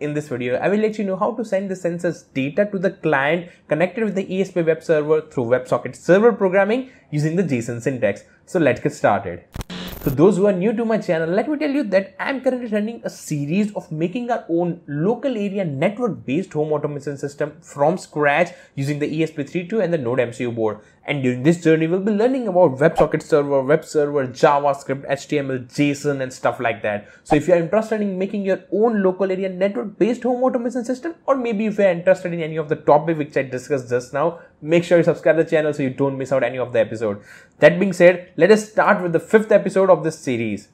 In this video, I will let you know how to send the sensors data to the client connected with the ESP web server through WebSocket server programming using the JSON syntax. So let's get started. For those who are new to my channel, let me tell you that I am currently running a series of making our own local area network based home automation system from scratch using the ESP32 and the Node MCU board. And during this journey, we'll be learning about WebSocket server, web server, JavaScript, HTML, JSON, and stuff like that. So if you're interested in making your own local area network based home automation system, or maybe if you're interested in any of the topic which I discussed just now, make sure you subscribe the channel so you don't miss out any of the episode. That being said, let us start with the fifth episode of this series.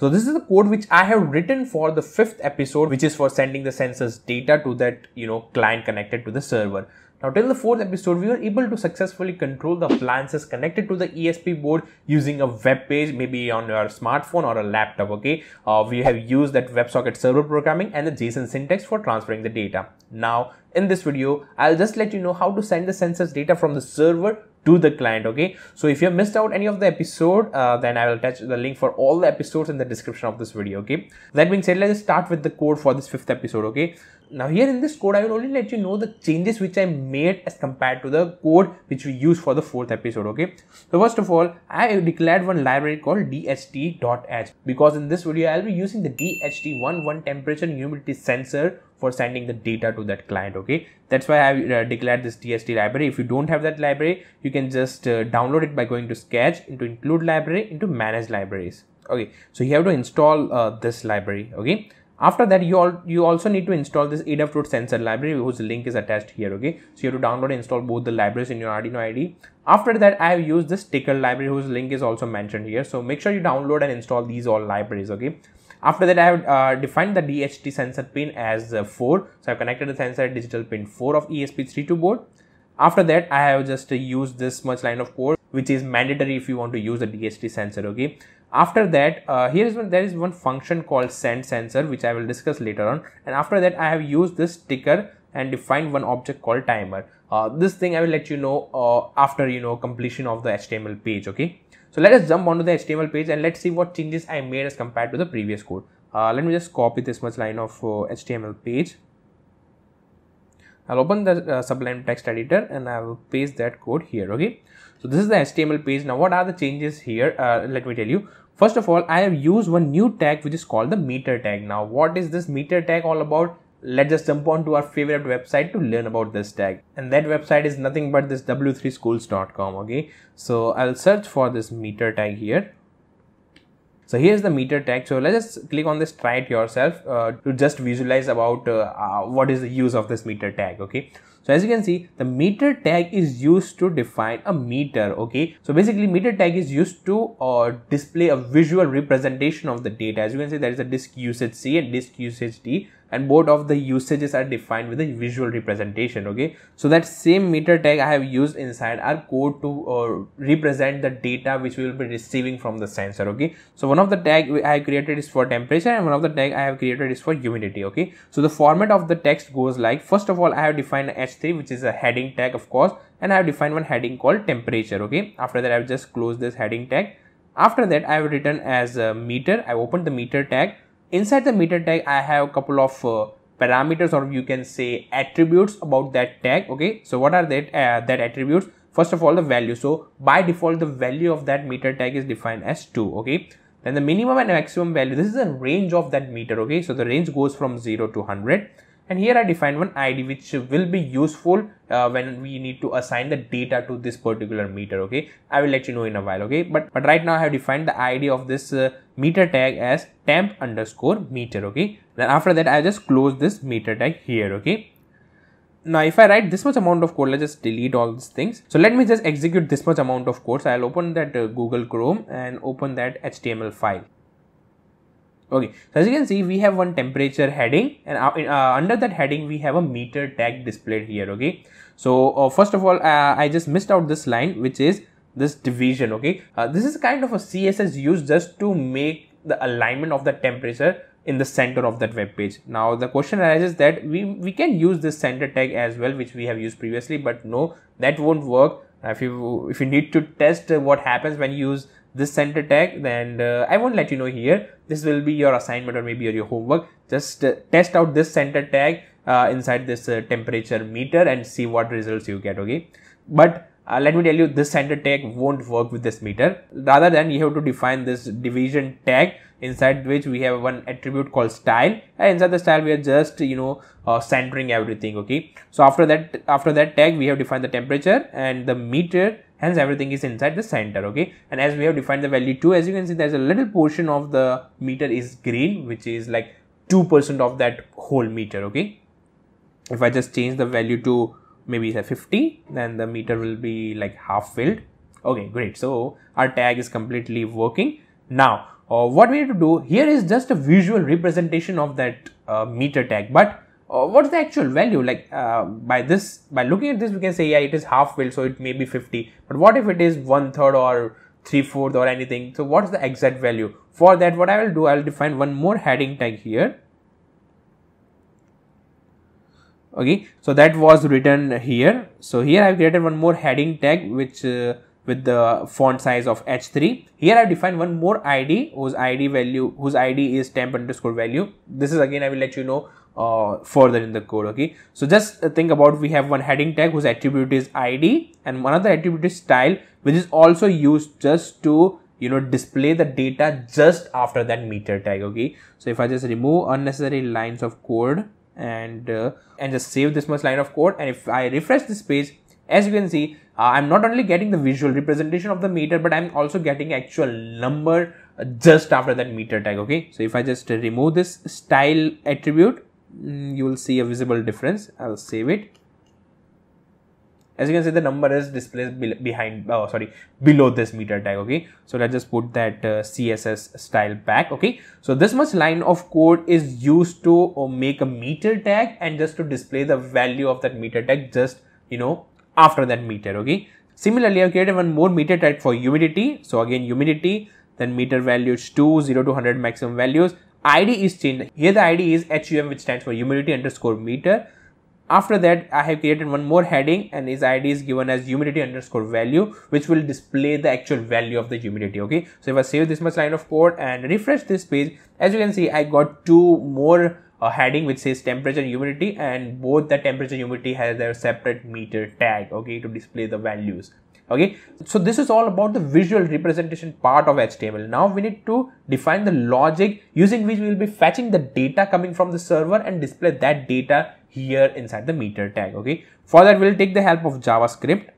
So this is the code which I have written for the fifth episode, which is for sending the sensors data to that, you know, client connected to the server. Now till the fourth episode, we were able to successfully control the appliances connected to the ESP board using a web page, maybe on your smartphone or a laptop, okay? Uh, we have used that WebSocket server programming and the JSON syntax for transferring the data. Now, in this video, I'll just let you know how to send the sensors data from the server to the client okay so if you have missed out any of the episode uh, then i will attach the link for all the episodes in the description of this video okay that being said let's start with the code for this fifth episode okay now here in this code i will only let you know the changes which i made as compared to the code which we use for the fourth episode okay? So first of all i declared one library called dht.h because in this video i'll be using the dht11 temperature and humidity sensor for sending the data to that client okay? That's why i uh, declared this dht library. If you don't have that library you can just uh, download it by going to sketch into include library into manage libraries okay? So you have to install uh, this library okay after that you all you also need to install this adafruit sensor library whose link is attached here okay so you have to download and install both the libraries in your arduino ide after that i have used this ticker library whose link is also mentioned here so make sure you download and install these all libraries okay after that, I have uh, defined the DHT sensor pin as uh, 4. So I've connected the sensor digital pin 4 of ESP32 board. After that, I have just uh, used this much line of code, which is mandatory if you want to use a DHT sensor. Okay. After that, uh, here is one, there is one function called send sensor, which I will discuss later on. And after that, I have used this ticker and defined one object called timer. Uh, this thing I will let you know uh, after you know completion of the HTML page. Okay. So let us jump onto the HTML page and let's see what changes I made as compared to the previous code. Uh, let me just copy this much line of uh, HTML page. I'll open the uh, Sublime text editor and I will paste that code here. Okay. So this is the HTML page. Now what are the changes here? Uh, let me tell you. First of all, I have used one new tag which is called the meter tag. Now what is this meter tag all about? let's just jump on to our favorite website to learn about this tag. And that website is nothing but this w3schools.com okay? So i'll search for this meter tag here. So here's the meter tag. So let's just click on this try it yourself uh, to just visualize about uh, uh, what is the use of this meter tag okay so as you can see the meter tag is used to define a meter okay? So basically meter tag is used to uh, display a visual representation of the data. As you can see there is a disk usage c and disk usage d and both of the usages are defined with a visual representation okay? So that same meter tag i have used inside our code to uh, represent the data which we will be receiving from the sensor okay? So one of the tag i have created is for temperature and one of the tag i have created is for humidity okay? So the format of the text goes like first of all i have defined h3 which is a heading tag of course and i have defined one heading called temperature okay? After that i have just closed this heading tag. After that i have written as a meter. I opened the meter tag inside the meter tag i have a couple of uh, parameters or you can say attributes about that tag okay? So what are that uh, that attributes? First of all the value. So by default the value of that meter tag is defined as 2 okay? Then the minimum and maximum value. This is a range of that meter okay? So the range goes from 0 to 100 and here I define one ID which will be useful uh, when we need to assign the data to this particular meter okay? I will let you know in a while okay? But but right now I have defined the ID of this uh, meter tag as temp underscore meter okay? Then after that I just close this meter tag here okay? Now if I write this much amount of code let's just delete all these things. So let me just execute this much amount of code. So I'll open that uh, Google Chrome and open that HTML file okay so as you can see we have one temperature heading and uh, uh, under that heading we have a meter tag displayed here okay? So uh, first of all uh, i just missed out this line which is this division okay? Uh, this is kind of a css used just to make the alignment of the temperature in the center of that web page. Now the question arises that we we can use this center tag as well which we have used previously but no that won't work. If you if you need to test what happens when you use this center tag then uh, I won't let you know here. This will be your assignment or maybe your homework. Just uh, test out this center tag uh, inside this uh, temperature meter and see what results you get okay? But uh, let me tell you this center tag won't work with this meter. Rather than you have to define this division tag inside which we have one attribute called style. And inside the style we are just you know uh, centering everything okay? So after that after that tag we have defined the temperature and the meter hence everything is inside the center okay? And as we have defined the value 2 as you can see there's a little portion of the meter is green which is like 2% of that whole meter okay? If I just change the value to maybe say 50 then the meter will be like half filled. Okay great. So our tag is completely working. Now uh, what we need to do here is just a visual representation of that uh, meter tag but uh, what's the actual value? Like uh, by this by looking at this we can say yeah it is half filled so it may be 50 but what if it is one third or three fourth or anything? So what's the exact value? For that what i will do i'll define one more heading tag here. Okay so that was written here. So here i've created one more heading tag which uh, with the font size of h3 here i've defined one more id whose id value whose id is temp underscore value. This is again i will let you know uh, further in the code okay? So just think about we have one heading tag whose attribute is id and one other attribute is style which is also used just to you know display the data just after that meter tag okay? So if i just remove unnecessary lines of code and uh, and just save this much line of code and if I refresh this page as you can see uh, I'm not only getting the visual representation of the meter but I'm also getting actual number uh, just after that meter tag okay? So if I just remove this style attribute you will see a visible difference. I'll save it. As you can see the number is displayed behind oh sorry below this meter tag okay? So let's just put that uh, css style back okay? So this much line of code is used to uh, make a meter tag and just to display the value of that meter tag just you know after that meter okay? Similarly i've created one more meter tag for humidity. So again humidity then meter values 2 0 to 100 maximum values id is changed here the id is hum which stands for humidity underscore meter after that, I have created one more heading and its ID is given as humidity underscore value, which will display the actual value of the humidity. Okay. So if I save this much line of code and refresh this page, as you can see, I got two more uh, heading which says temperature humidity and both the temperature humidity has their separate meter tag. Okay. To display the values okay? So this is all about the visual representation part of html now we need to define the logic using which we will be fetching the data coming from the server and display that data here inside the meter tag. Okay? For that we'll take the help of javascript.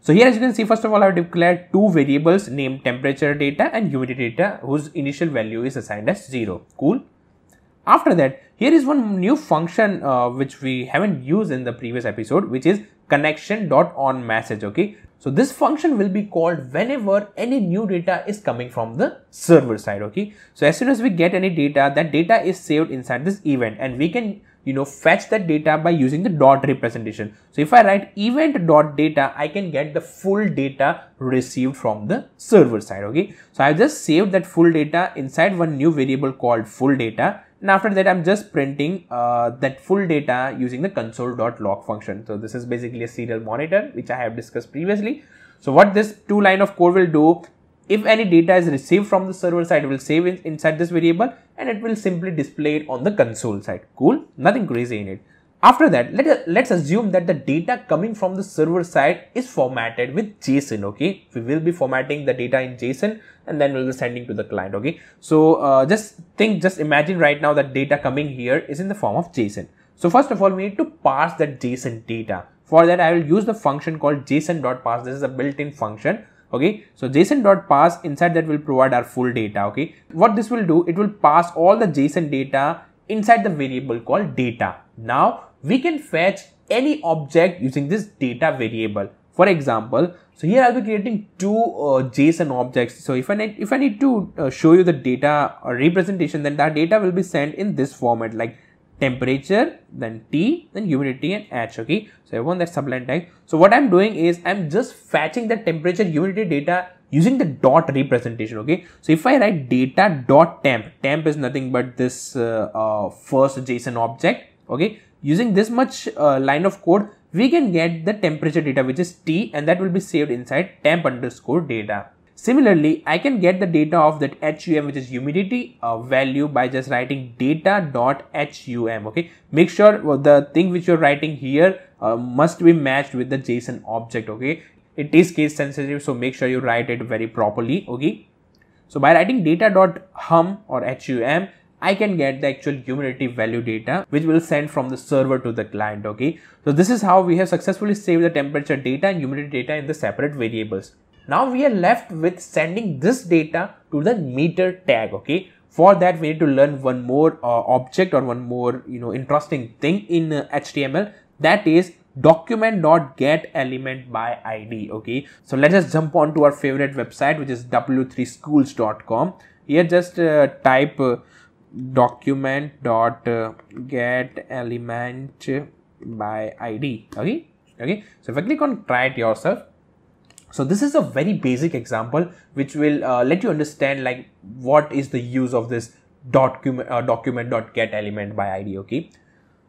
So here as you can see first of all I have declared two variables named temperature data and humidity data whose initial value is assigned as 0 cool? After that here is one new function uh, which we haven't used in the previous episode which is connection dot on message okay? So this function will be called whenever any new data is coming from the server side okay? So as soon as we get any data that data is saved inside this event and we can you know fetch that data by using the dot representation. So if i write event dot data i can get the full data received from the server side okay? So i just saved that full data inside one new variable called full data and after that i'm just printing uh, that full data using the console.log function. So this is basically a serial monitor which i have discussed previously. So what this two line of code will do if any data is received from the server side it will save it inside this variable and it will simply display it on the console side. Cool? Nothing crazy in it after that, let, let's assume that the data coming from the server side is formatted with JSON, okay? We will be formatting the data in JSON and then we'll be sending to the client, okay? So uh, just think, just imagine right now that data coming here is in the form of JSON. So first of all, we need to parse that JSON data. For that, I will use the function called JSON.parse. This is a built-in function okay so json.parse inside that will provide our full data okay what this will do it will pass all the json data inside the variable called data now we can fetch any object using this data variable. For example, so here I'll be creating two uh, JSON objects. So if I need, if I need to uh, show you the data or representation, then that data will be sent in this format like temperature, then T, then humidity and H. Okay. So I want that subline tag. So what I'm doing is I'm just fetching the temperature humidity data using the dot representation. Okay. So if I write data dot temp, temp is nothing but this uh, uh first JSON object. Okay using this much uh, line of code we can get the temperature data which is T and that will be saved inside temp underscore data. Similarly, I can get the data of that HUM which is humidity uh, value by just writing data.hum. Okay, make sure the thing which you're writing here uh, must be matched with the JSON object. Okay, it is case sensitive, so make sure you write it very properly. Okay, so by writing data.hum or HUM, I can get the actual humidity value data which will send from the server to the client. Okay, so this is how we have successfully saved the temperature data and humidity data in the separate variables. Now we are left with sending this data to the meter tag. Okay. For that, we need to learn one more uh, object or one more, you know, interesting thing in uh, HTML. That is document dot get element by id okay so let us jump on to our favorite website which is w3schools.com here just uh, type uh, document.get get element by id okay? Okay? So if i click on try it yourself. So this is a very basic example which will uh, let you understand like what is the use of this document uh, document dot get element by id okay?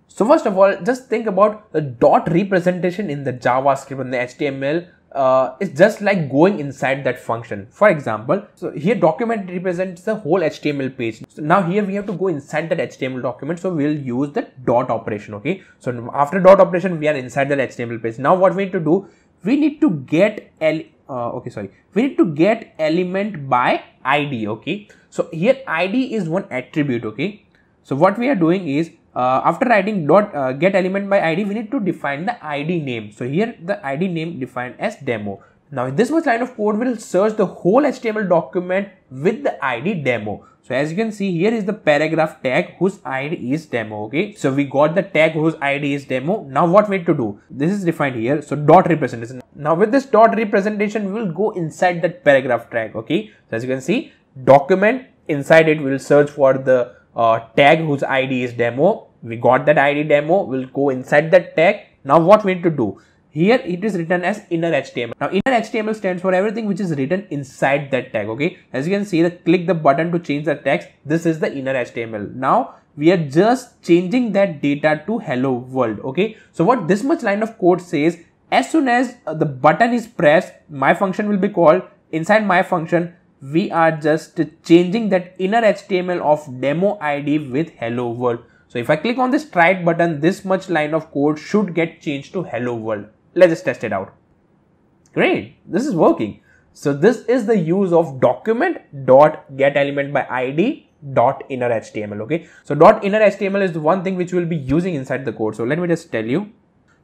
So first of all just think about the dot representation in the javascript and the html uh, it's just like going inside that function. For example, so here document represents the whole HTML page. So now here we have to go inside that HTML document. So we'll use the dot operation. Okay. So after dot operation, we are inside that HTML page. Now what we need to do, we need to get L uh, okay sorry we need to get element by id okay so here id is one attribute okay so what we are doing is uh, after writing dot uh, get element by id we need to define the id name so here the id name defined as demo now this much line of code will search the whole html document with the id demo so as you can see here is the paragraph tag whose ID is demo. Okay. So we got the tag whose ID is demo. Now what we need to do? This is defined here. So dot representation. Now with this dot representation, we will go inside that paragraph tag. Okay. So as you can see document inside it will search for the uh, tag whose ID is demo. We got that ID demo. We'll go inside that tag. Now what we need to do? Here it is written as inner HTML. Now inner HTML stands for everything which is written inside that tag. Okay. As you can see, the click the button to change the text. This is the inner HTML. Now we are just changing that data to hello world. Okay. So what this much line of code says, as soon as uh, the button is pressed, my function will be called. Inside my function, we are just changing that inner HTML of demo ID with hello world. So if I click on this try it button, this much line of code should get changed to hello world. Let's just test it out. Great, this is working. So this is the use of document dot get element by id dot inner html okay so dot inner html is the one thing which we'll be using inside the code so let me just tell you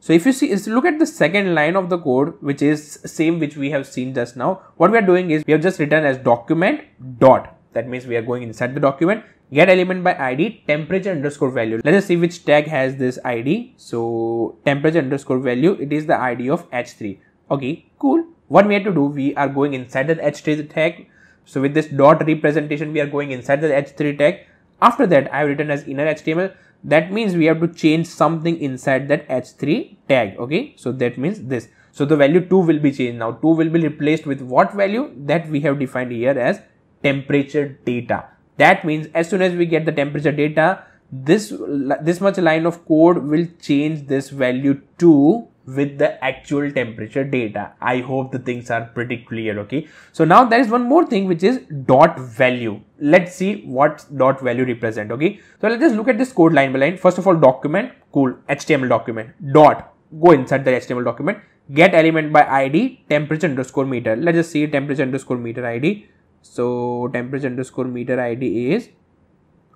so if you see look at the second line of the code which is same which we have seen just now. What we are doing is we have just written as document dot. That means we are going inside the document. Get element by id temperature underscore value. Let us see which tag has this id so temperature underscore value it is the id of h3 okay cool. What we have to do we are going inside the h3 tag. So with this dot representation we are going inside the h3 tag. After that i have written as inner html that means we have to change something inside that h3 tag okay? So that means this. So the value 2 will be changed. Now 2 will be replaced with what value? That we have defined here as temperature data. That means as soon as we get the temperature data, this, this much line of code will change this value to with the actual temperature data. I hope the things are pretty clear. Okay. So now there is one more thing which is dot value. Let's see what dot value represent. Okay. So let's just look at this code line by line. First of all, document, cool, HTML document, dot, go inside the HTML document, get element by ID, temperature underscore meter. Let's just see temperature underscore meter ID so temperature underscore meter id is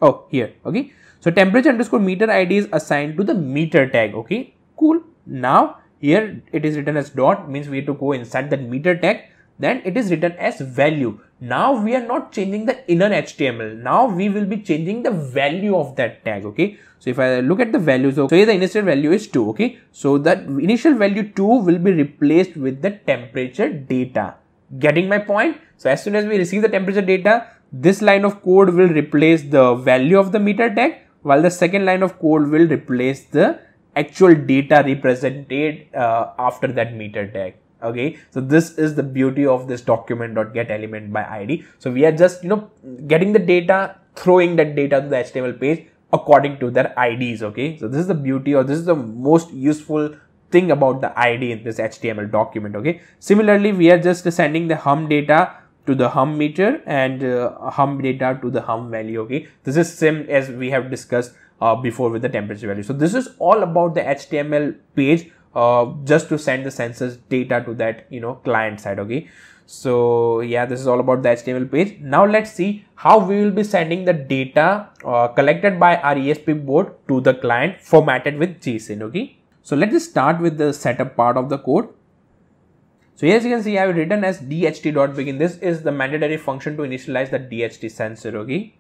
oh here okay so temperature underscore meter id is assigned to the meter tag okay cool now here it is written as dot means we have to go inside that meter tag. Then it is written as value. Now we are not changing the inner html now we will be changing the value of that tag okay? So if i look at the values so here the initial value is 2 okay? So that initial value 2 will be replaced with the temperature data. Getting my point? So as soon as we receive the temperature data, this line of code will replace the value of the meter tag while the second line of code will replace the actual data represented uh, after that meter tag. Okay? So this is the beauty of this document.get element by id so we are just you know getting the data throwing that data to the html page according to their ids okay? So this is the beauty or this is the most useful thing about the id in this html document okay? Similarly we are just sending the hum data to the hum meter and uh, hum data to the hum value okay? This is same as we have discussed uh, before with the temperature value so this is all about the html page uh, just to send the census data to that you know client side okay so yeah this is all about the html page now let's see how we will be sending the data uh, collected by our esp board to the client formatted with json okay so let's start with the setup part of the code so as you can see, I have written as dht.begin. This is the mandatory function to initialize the dht sensor. Okay.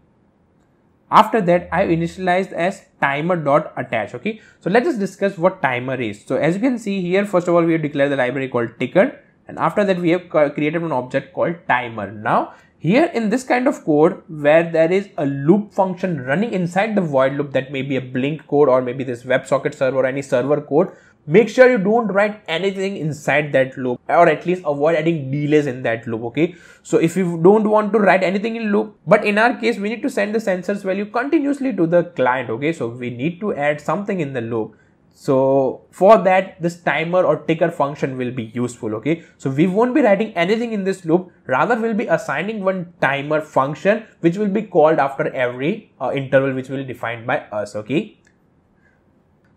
After that, I have initialized as timer.attach. Okay. So let's discuss what timer is. So as you can see here, first of all, we have declared the library called ticker. And after that, we have created an object called timer. Now, here in this kind of code where there is a loop function running inside the void loop that may be a blink code or maybe this WebSocket server or any server code make sure you don't write anything inside that loop or at least avoid adding delays in that loop okay? So if you don't want to write anything in loop but in our case we need to send the sensors value continuously to the client okay? So we need to add something in the loop. So for that this timer or ticker function will be useful okay? So we won't be writing anything in this loop. Rather we'll be assigning one timer function which will be called after every uh, interval which will be defined by us okay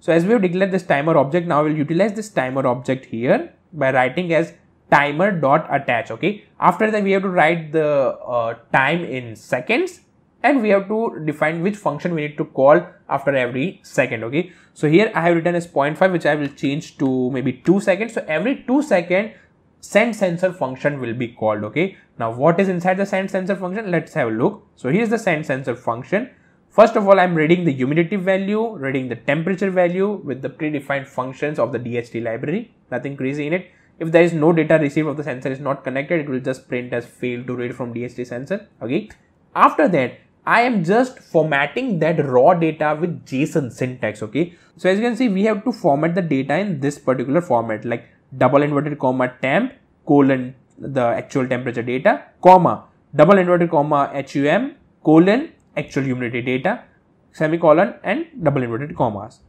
so as we have declared this timer object, now we'll utilize this timer object here by writing as timer dot attach. Okay. After that, we have to write the uh, time in seconds and we have to define which function we need to call after every second. Okay. So here I have written as 0.5, which I will change to maybe two seconds. So every two second send sensor function will be called. Okay. Now what is inside the send sensor function? Let's have a look. So here's the send sensor function First of all, I'm reading the humidity value, reading the temperature value with the predefined functions of the DHT library, nothing crazy in it. If there is no data received of the sensor is not connected, it will just print as failed to read from DHT sensor. Okay. After that, I am just formatting that raw data with JSON syntax. Okay. So as you can see, we have to format the data in this particular format like double inverted comma temp colon the actual temperature data comma double inverted comma HUM colon actual humidity data semicolon and double inverted commas.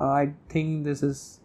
I think this is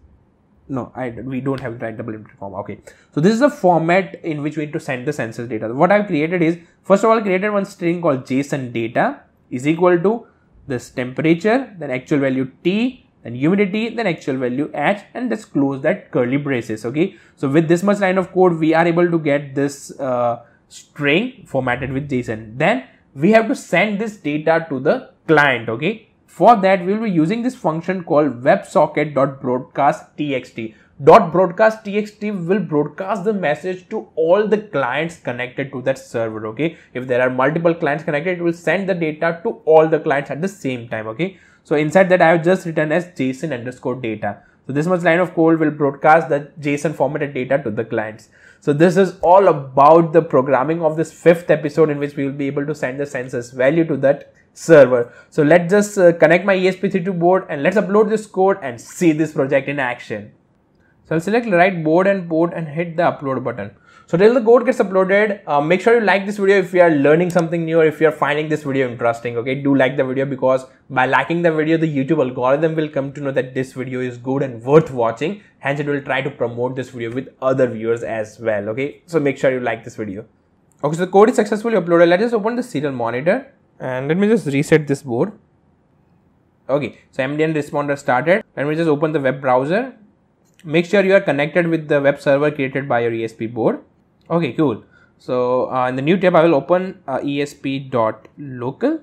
no, I we don't have to write double inverted comma. Okay, so this is the format in which we need to send the census data. What I've created is first of all created one string called JSON data is equal to this temperature, then actual value T, then humidity, then actual value H, and just close that curly braces. Okay, so with this much line of code, we are able to get this uh, string formatted with JSON. Then we have to send this data to the client okay? For that we will be using this function called websocket.broadcast.txt dot broadcast txt will broadcast the message to all the clients connected to that server okay? If there are multiple clients connected it will send the data to all the clients at the same time okay? So inside that i have just written as json underscore data. So this much line of code will broadcast the json formatted data to the clients so this is all about the programming of this fifth episode in which we will be able to send the census value to that server. So let's just uh, connect my ESP32 board and let's upload this code and see this project in action. So I'll select right board and port and hit the upload button. So till the code gets uploaded, uh, make sure you like this video if you are learning something new or if you are finding this video interesting. Okay, do like the video because by liking the video, the YouTube algorithm will come to know that this video is good and worth watching. Hence, it will try to promote this video with other viewers as well. Okay, so make sure you like this video. Okay, so the code is successfully uploaded. Let's open the serial monitor and let me just reset this board. Okay, so mDNS responder started. Let me just open the web browser. Make sure you are connected with the web server created by your ESP board okay cool. So uh, in the new tab i will open uh, esp.local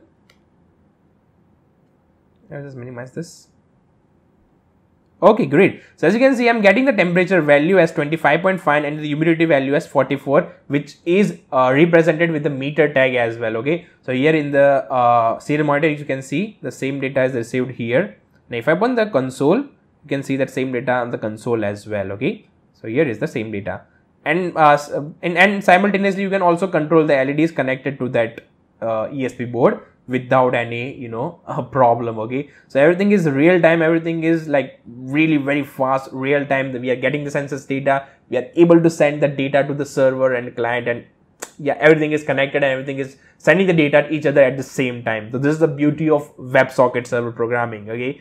let's just minimize this? Okay great. So as you can see i'm getting the temperature value as 25.5 and the humidity value as 44 which is uh, represented with the meter tag as well okay? So here in the uh, serial monitor you can see the same data is received here. Now if i open the console you can see that same data on the console as well okay? So here is the same data and, uh, and, and simultaneously you can also control the LEDs connected to that uh, ESP board without any you know problem okay? So everything is real time. Everything is like really very fast real time. We are getting the census data. We are able to send the data to the server and client and yeah everything is connected and everything is sending the data to each other at the same time. So this is the beauty of WebSocket server programming okay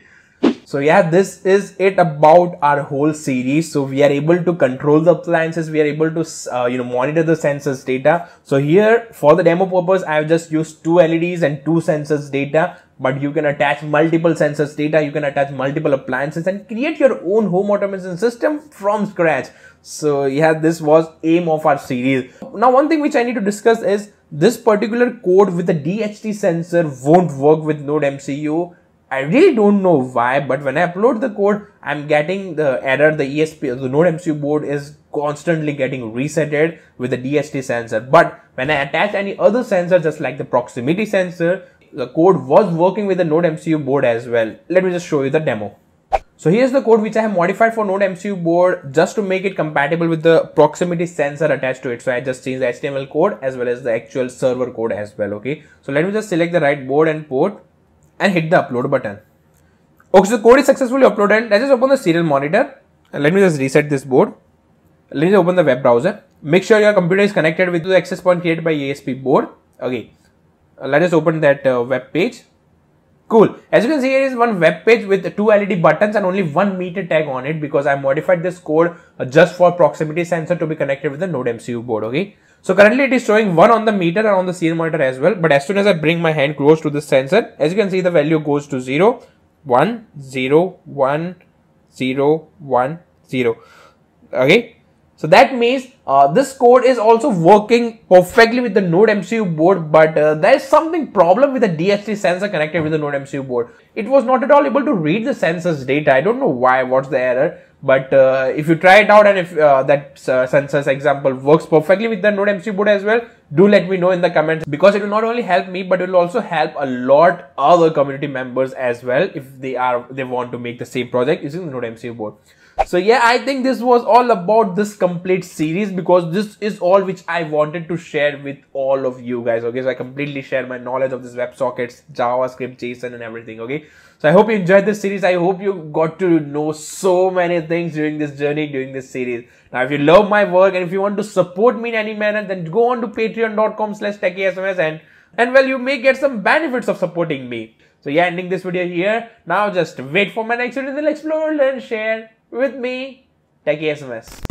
So yeah, this is it about our whole series. So we are able to control the appliances. We are able to, uh, you know, monitor the sensors data. So here for the demo purpose, I have just used two LEDs and two sensors data, but you can attach multiple sensors data. You can attach multiple appliances and create your own home automation system from scratch. So yeah, this was aim of our series. Now, one thing which I need to discuss is this particular code with the DHT sensor won't work with Node MCU I really don't know why, but when I upload the code, I'm getting the error. The ESP, the Node MCU board is constantly getting resetted with the DHT sensor. But when I attach any other sensor, just like the proximity sensor, the code was working with the Node MCU board as well. Let me just show you the demo. So here's the code which I have modified for Node MCU board just to make it compatible with the proximity sensor attached to it. So I just changed the HTML code as well as the actual server code as well. Okay. So let me just select the right board and port and hit the upload button. Okay, so the code is successfully uploaded. Let's just open the serial monitor and let me just reset this board. Let me open the web browser. Make sure your computer is connected with the access point created by ESP board. Okay, uh, let us open that uh, web page. Cool. As you can see, here is one web page with two LED buttons and only one meter tag on it because I modified this code uh, just for proximity sensor to be connected with the Node MCU board. Okay. So currently it is showing 1 on the meter and on the serial monitor as well. But as soon as I bring my hand close to the sensor, as you can see the value goes to 0, 1, 0, 1, 0, 1, 0. Okay. So that means uh, this code is also working perfectly with the Node MCU board, but uh, there is something problem with the DHT sensor connected with the Node MCU board. It was not at all able to read the sensor's data. I don't know why, what's the error. But uh, if you try it out and if uh, that uh, sensors example works perfectly with the Node MCU board as well, do let me know in the comments because it will not only help me but it will also help a lot other community members as well if they are they want to make the same project using the Node MCU board. So yeah, I think this was all about this complete series because this is all which I wanted to share with all of you guys. Okay, so I completely share my knowledge of this WebSockets, JavaScript, JSON and everything. Okay, so I hope you enjoyed this series. I hope you got to know so many things during this journey, during this series. Now, if you love my work and if you want to support me in any manner, then go on to patreon.com slash techiesms and, and well, you may get some benefits of supporting me. So yeah, ending this video here. Now just wait for my next video. Then explore, learn, share with me, Techie SMS.